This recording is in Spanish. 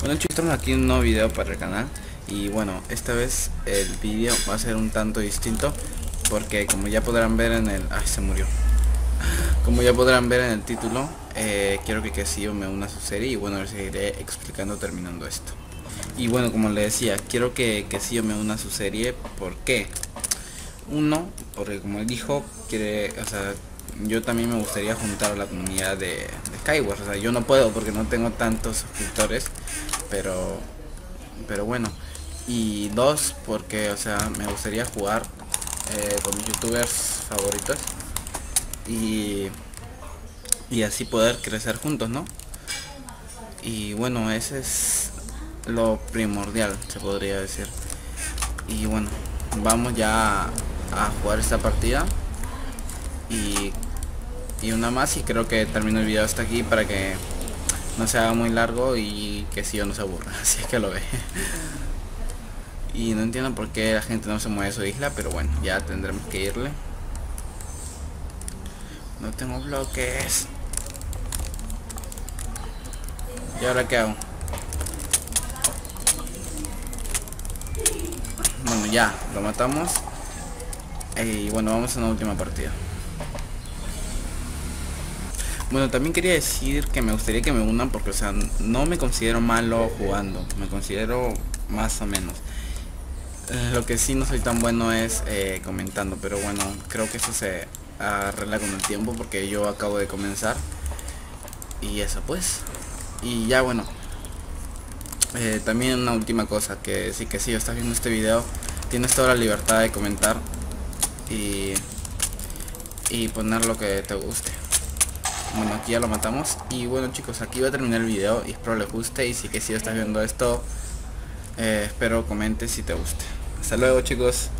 Bueno chicos, aquí un nuevo video para el canal y bueno, esta vez el vídeo va a ser un tanto distinto porque como ya podrán ver en el... ¡Ay, se murió! Como ya podrán ver en el título, eh, quiero que Quesillo me una su serie y bueno, les seguiré explicando terminando esto. Y bueno, como le decía, quiero que Quesillo me una su serie, ¿por qué? Uno, porque como él dijo, quiere, o sea, yo también me gustaría juntar a la comunidad de, de Skyward. O sea, yo no puedo porque no tengo tantos suscriptores. Pero, pero bueno. Y dos, porque, o sea, me gustaría jugar eh, con mis youtubers favoritos. Y, y así poder crecer juntos, ¿no? Y bueno, ese es lo primordial, se podría decir. Y bueno, vamos ya a jugar esta partida y, y una más y creo que termino el video hasta aquí para que no se haga muy largo y que si yo no se aburra, así es que lo ve. y no entiendo por qué la gente no se mueve a su isla, pero bueno, ya tendremos que irle. No tengo bloques. ¿Y ahora qué hago? Bueno, ya, lo matamos. Y bueno, vamos a una última partida. Bueno, también quería decir que me gustaría que me unan porque, o sea, no me considero malo jugando, me considero más o menos. Eh, lo que sí no soy tan bueno es eh, comentando, pero bueno, creo que eso se arregla con el tiempo porque yo acabo de comenzar. Y eso pues. Y ya bueno. Eh, también una última cosa, que sí que si estás viendo este video, tienes toda la libertad de comentar y, y poner lo que te guste. Bueno, aquí ya lo matamos. Y bueno chicos, aquí va a terminar el video y espero les guste. Y si que si estás viendo esto, eh, espero comentes si te guste. Hasta luego chicos.